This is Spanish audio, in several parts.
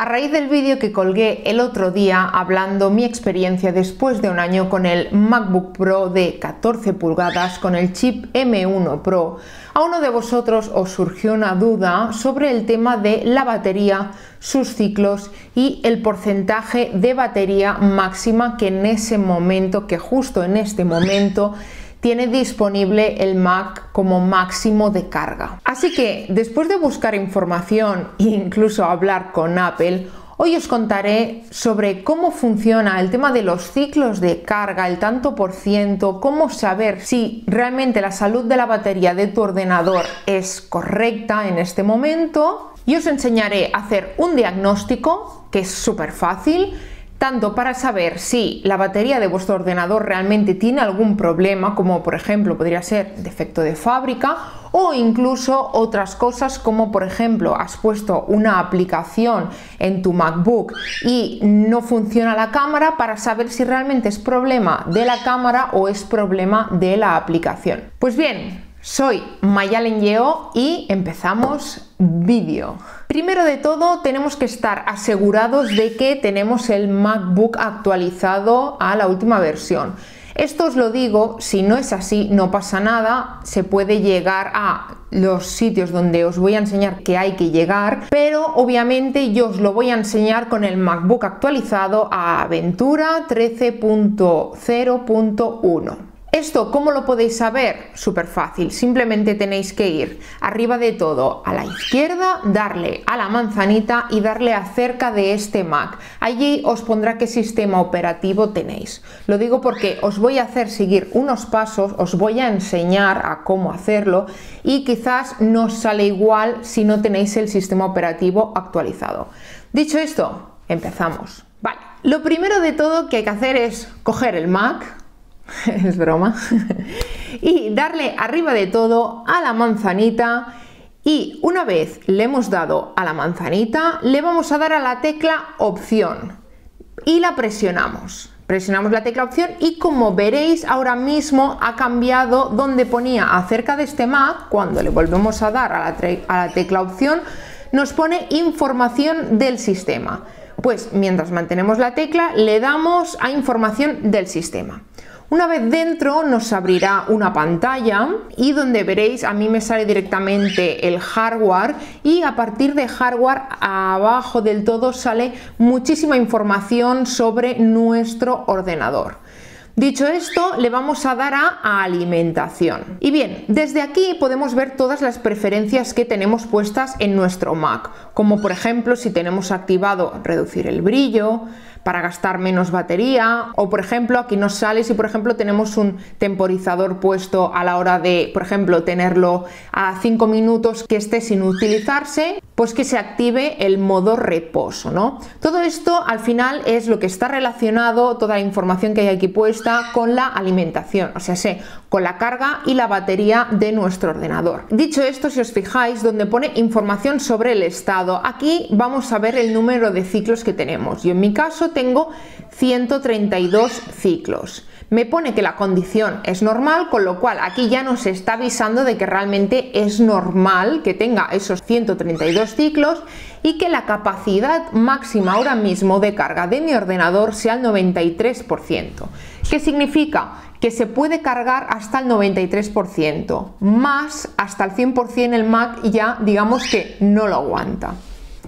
A raíz del vídeo que colgué el otro día hablando mi experiencia después de un año con el MacBook Pro de 14 pulgadas con el chip M1 Pro, a uno de vosotros os surgió una duda sobre el tema de la batería, sus ciclos y el porcentaje de batería máxima que en ese momento, que justo en este momento, tiene disponible el Mac como máximo de carga. Así que después de buscar información e incluso hablar con Apple, Hoy os contaré sobre cómo funciona el tema de los ciclos de carga, el tanto por ciento, cómo saber si realmente la salud de la batería de tu ordenador es correcta en este momento. Y os enseñaré a hacer un diagnóstico que es súper fácil tanto para saber si la batería de vuestro ordenador realmente tiene algún problema, como por ejemplo podría ser defecto de fábrica, o incluso otras cosas como por ejemplo has puesto una aplicación en tu MacBook y no funciona la cámara para saber si realmente es problema de la cámara o es problema de la aplicación. Pues bien, soy Mayalen Yeo y empezamos vídeo. Primero de todo tenemos que estar asegurados de que tenemos el MacBook actualizado a la última versión. Esto os lo digo, si no es así no pasa nada, se puede llegar a los sitios donde os voy a enseñar que hay que llegar, pero obviamente yo os lo voy a enseñar con el MacBook actualizado a Aventura 13.0.1. ¿Esto cómo lo podéis saber? Súper fácil, simplemente tenéis que ir arriba de todo a la izquierda, darle a la manzanita y darle acerca de este Mac. Allí os pondrá qué sistema operativo tenéis. Lo digo porque os voy a hacer seguir unos pasos, os voy a enseñar a cómo hacerlo y quizás no sale igual si no tenéis el sistema operativo actualizado. Dicho esto, empezamos. Vale, lo primero de todo que hay que hacer es coger el Mac, es broma, y darle arriba de todo a la manzanita y una vez le hemos dado a la manzanita, le vamos a dar a la tecla opción y la presionamos. Presionamos la tecla opción y como veréis ahora mismo ha cambiado donde ponía acerca de este Mac, cuando le volvemos a dar a la, a la tecla opción, nos pone información del sistema. Pues mientras mantenemos la tecla le damos a información del sistema. Una vez dentro nos abrirá una pantalla y donde veréis a mí me sale directamente el hardware y a partir de hardware abajo del todo sale muchísima información sobre nuestro ordenador. Dicho esto, le vamos a dar a alimentación. Y bien, desde aquí podemos ver todas las preferencias que tenemos puestas en nuestro Mac, como por ejemplo si tenemos activado reducir el brillo, para gastar menos batería. O por ejemplo aquí nos sale si por ejemplo tenemos un temporizador puesto a la hora de por ejemplo tenerlo a 5 minutos que esté sin utilizarse pues que se active el modo reposo ¿no? todo esto al final es lo que está relacionado toda la información que hay aquí puesta con la alimentación o sea sé con la carga y la batería de nuestro ordenador dicho esto si os fijáis donde pone información sobre el estado aquí vamos a ver el número de ciclos que tenemos yo en mi caso tengo 132 ciclos. Me pone que la condición es normal, con lo cual aquí ya nos está avisando de que realmente es normal que tenga esos 132 ciclos y que la capacidad máxima ahora mismo de carga de mi ordenador sea el 93%. ¿Qué significa? Que se puede cargar hasta el 93%, más hasta el 100% el Mac ya digamos que no lo aguanta.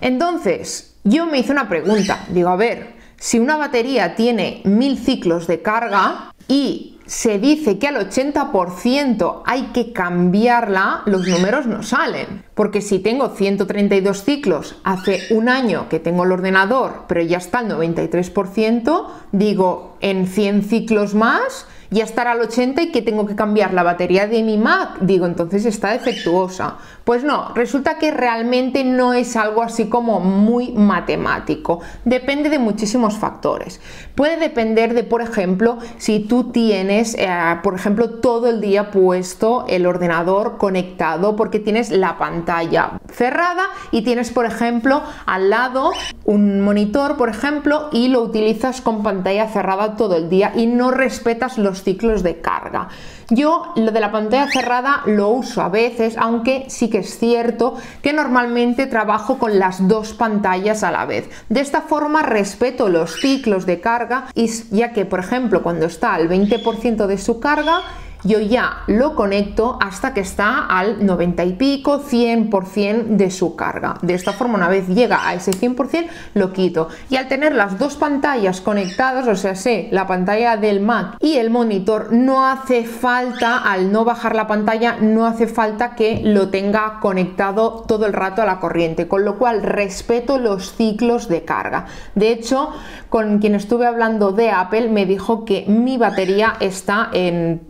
Entonces, yo me hice una pregunta, digo, a ver, si una batería tiene mil ciclos de carga y se dice que al 80% hay que cambiarla, los números no salen. Porque si tengo 132 ciclos hace un año que tengo el ordenador, pero ya está al 93%, digo, en 100 ciclos más ya estará al 80 y que tengo que cambiar la batería de mi Mac, digo, entonces está defectuosa. Pues no, resulta que realmente no es algo así como muy matemático, depende de muchísimos factores. Puede depender de, por ejemplo, si tú tienes, eh, por ejemplo, todo el día puesto el ordenador conectado porque tienes la pantalla cerrada y tienes, por ejemplo, al lado un monitor, por ejemplo, y lo utilizas con pantalla cerrada todo el día y no respetas los los ciclos de carga. Yo lo de la pantalla cerrada lo uso a veces, aunque sí que es cierto que normalmente trabajo con las dos pantallas a la vez. De esta forma respeto los ciclos de carga ya que, por ejemplo, cuando está al 20% de su carga, yo ya lo conecto hasta que está al 90 y pico, 100% de su carga. De esta forma, una vez llega a ese 100%, lo quito. Y al tener las dos pantallas conectadas, o sea, sé, la pantalla del Mac y el monitor, no hace falta, al no bajar la pantalla, no hace falta que lo tenga conectado todo el rato a la corriente, con lo cual respeto los ciclos de carga. De hecho, con quien estuve hablando de Apple, me dijo que mi batería está en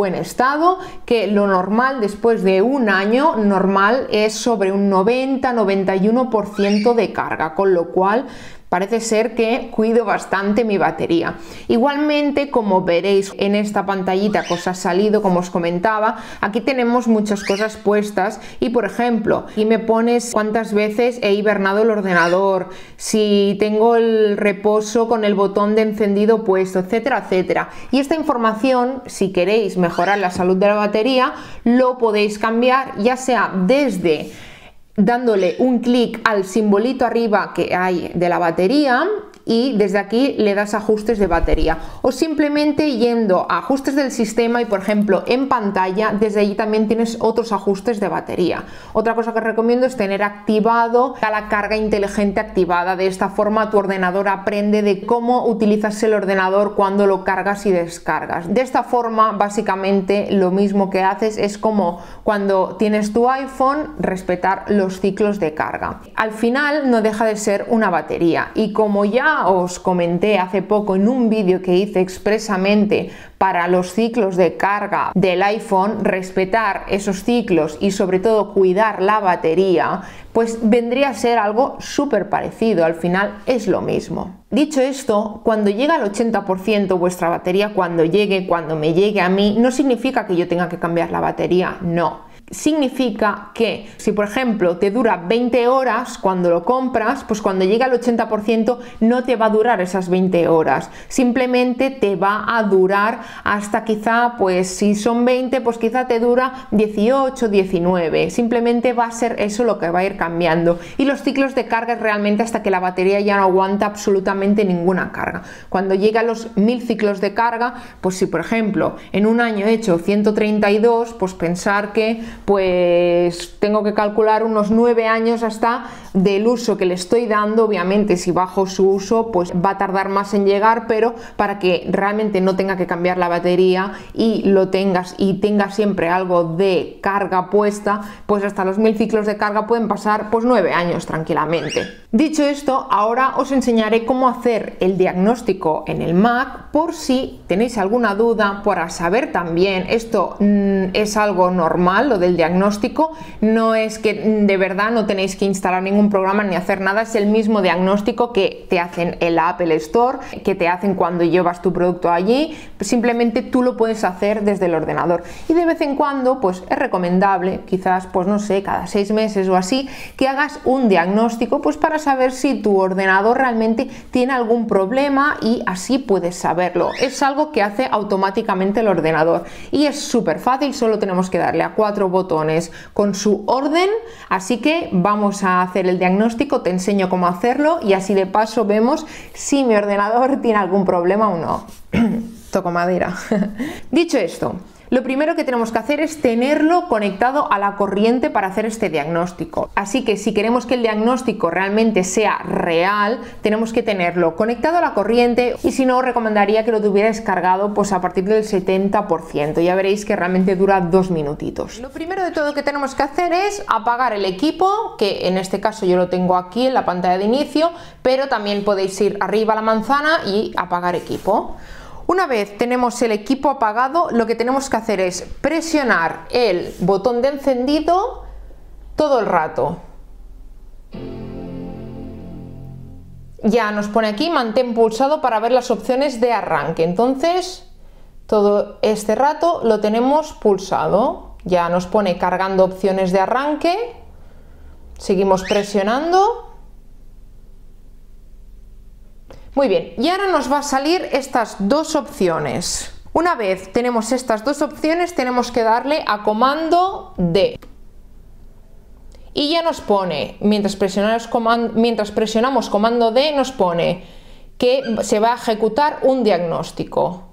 buen estado, que lo normal después de un año normal es sobre un 90-91% de carga, con lo cual Parece ser que cuido bastante mi batería. Igualmente, como veréis en esta pantallita ha salido, como os comentaba, aquí tenemos muchas cosas puestas y por ejemplo, aquí me pones cuántas veces he hibernado el ordenador, si tengo el reposo con el botón de encendido puesto, etcétera, etcétera. Y esta información, si queréis mejorar la salud de la batería, lo podéis cambiar ya sea desde dándole un clic al simbolito arriba que hay de la batería y desde aquí le das ajustes de batería. O simplemente yendo a ajustes del sistema y por ejemplo en pantalla desde allí también tienes otros ajustes de batería. Otra cosa que recomiendo es tener activado la carga inteligente activada. De esta forma tu ordenador aprende de cómo utilizas el ordenador cuando lo cargas y descargas. De esta forma básicamente lo mismo que haces es como cuando tienes tu iPhone respetar los ciclos de carga. Al final no deja de ser una batería. Y como ya os comenté hace poco en un vídeo que hice expresamente para los ciclos de carga del iPhone, respetar esos ciclos y sobre todo cuidar la batería, pues vendría a ser algo súper parecido, al final es lo mismo. Dicho esto, cuando llega al 80% vuestra batería, cuando llegue, cuando me llegue a mí, no significa que yo tenga que cambiar la batería, no significa que si por ejemplo te dura 20 horas cuando lo compras, pues cuando llega al 80% no te va a durar esas 20 horas, simplemente te va a durar hasta quizá, pues si son 20, pues quizá te dura 18, 19, simplemente va a ser eso lo que va a ir cambiando. Y los ciclos de carga es realmente hasta que la batería ya no aguanta absolutamente ninguna carga. Cuando llega a los 1000 ciclos de carga, pues si por ejemplo en un año he hecho 132, pues pensar que pues tengo que calcular unos nueve años hasta del uso que le estoy dando. Obviamente, si bajo su uso, pues va a tardar más en llegar, pero para que realmente no tenga que cambiar la batería y lo tengas y tenga siempre algo de carga puesta, pues hasta los mil ciclos de carga pueden pasar pues nueve años tranquilamente. Dicho esto, ahora os enseñaré cómo hacer el diagnóstico en el Mac por si tenéis alguna duda, para saber también, esto mm, es algo normal, lo del diagnóstico, no es que de verdad no tenéis que instalar ningún programa ni hacer nada, es el mismo diagnóstico que te hacen en Apple Store, que te hacen cuando llevas tu producto allí, simplemente tú lo puedes hacer desde el ordenador. Y de vez en cuando, pues es recomendable, quizás, pues no sé, cada seis meses o así, que hagas un diagnóstico, pues para saber si tu ordenador realmente tiene algún problema y así puedes saberlo. Es algo que hace automáticamente el ordenador y es súper fácil, solo tenemos que darle a cuatro botones con su orden, así que vamos a hacer el diagnóstico, te enseño cómo hacerlo y así de paso vemos si mi ordenador tiene algún problema o no. Toco madera. Dicho esto, lo primero que tenemos que hacer es tenerlo conectado a la corriente para hacer este diagnóstico. Así que si queremos que el diagnóstico realmente sea real, tenemos que tenerlo conectado a la corriente y si no, recomendaría que lo tuvierais cargado pues a partir del 70%. Ya veréis que realmente dura dos minutitos. Lo primero de todo que tenemos que hacer es apagar el equipo, que en este caso yo lo tengo aquí en la pantalla de inicio, pero también podéis ir arriba a la manzana y apagar equipo. Una vez tenemos el equipo apagado, lo que tenemos que hacer es presionar el botón de encendido todo el rato. Ya nos pone aquí mantén pulsado para ver las opciones de arranque. Entonces, todo este rato lo tenemos pulsado. Ya nos pone cargando opciones de arranque. Seguimos presionando. Muy bien, y ahora nos va a salir estas dos opciones. Una vez tenemos estas dos opciones, tenemos que darle a comando D. Y ya nos pone, mientras presionamos, comando, mientras presionamos comando D, nos pone que se va a ejecutar un diagnóstico.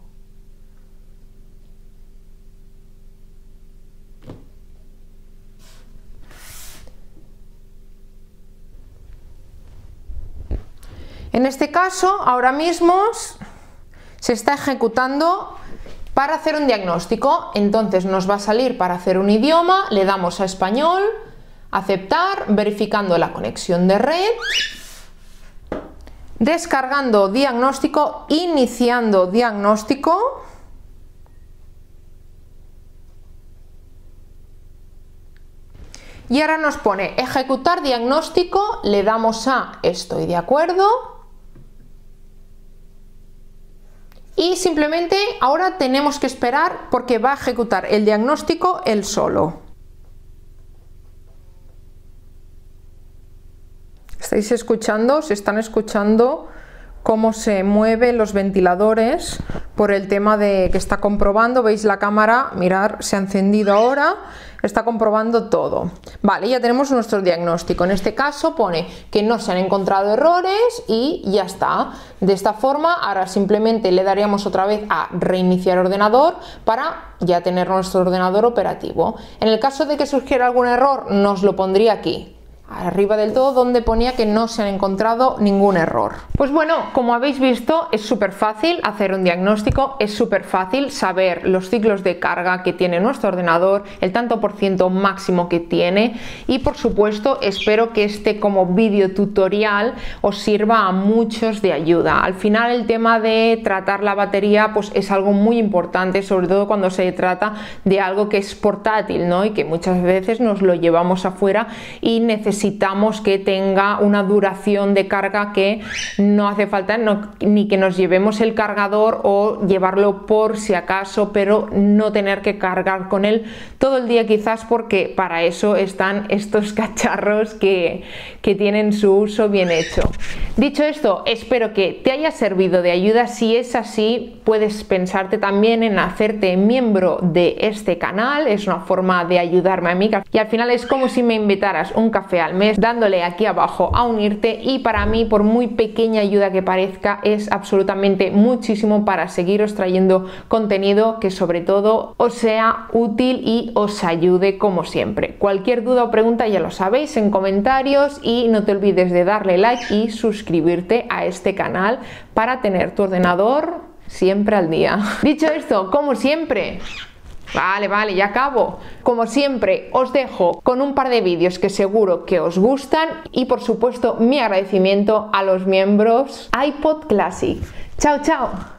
En este caso, ahora mismo se está ejecutando para hacer un diagnóstico. Entonces nos va a salir para hacer un idioma, le damos a español, aceptar, verificando la conexión de red, descargando diagnóstico, iniciando diagnóstico. Y ahora nos pone ejecutar diagnóstico, le damos a estoy de acuerdo y simplemente ahora tenemos que esperar porque va a ejecutar el diagnóstico él solo. ¿Estáis escuchando? ¿Se están escuchando cómo se mueven los ventiladores por el tema de que está comprobando? ¿Veis la cámara? Mirar, se ha encendido ahora está comprobando todo. Vale, ya tenemos nuestro diagnóstico. En este caso pone que no se han encontrado errores y ya está. De esta forma, ahora simplemente le daríamos otra vez a reiniciar ordenador para ya tener nuestro ordenador operativo. En el caso de que surgiera algún error, nos lo pondría aquí arriba del todo donde ponía que no se han encontrado ningún error. Pues bueno, como habéis visto es súper fácil hacer un diagnóstico, es súper fácil saber los ciclos de carga que tiene nuestro ordenador, el tanto por ciento máximo que tiene y por supuesto espero que este como vídeo tutorial os sirva a muchos de ayuda. Al final el tema de tratar la batería pues es algo muy importante, sobre todo cuando se trata de algo que es portátil ¿no? y que muchas veces nos lo llevamos afuera y necesitamos necesitamos que tenga una duración de carga que no hace falta ni que nos llevemos el cargador o llevarlo por si acaso, pero no tener que cargar con él todo el día quizás porque para eso están estos cacharros que, que tienen su uso bien hecho. Dicho esto, espero que te haya servido de ayuda. Si es así, puedes pensarte también en hacerte miembro de este canal. Es una forma de ayudarme a mí y al final es como si me invitaras un café mes dándole aquí abajo a unirte y para mí por muy pequeña ayuda que parezca es absolutamente muchísimo para seguiros trayendo contenido que sobre todo os sea útil y os ayude como siempre. Cualquier duda o pregunta ya lo sabéis en comentarios y no te olvides de darle like y suscribirte a este canal para tener tu ordenador siempre al día. Dicho esto, como siempre, Vale, vale, ya acabo. Como siempre, os dejo con un par de vídeos que seguro que os gustan y por supuesto mi agradecimiento a los miembros iPod Classic. Chao, chao.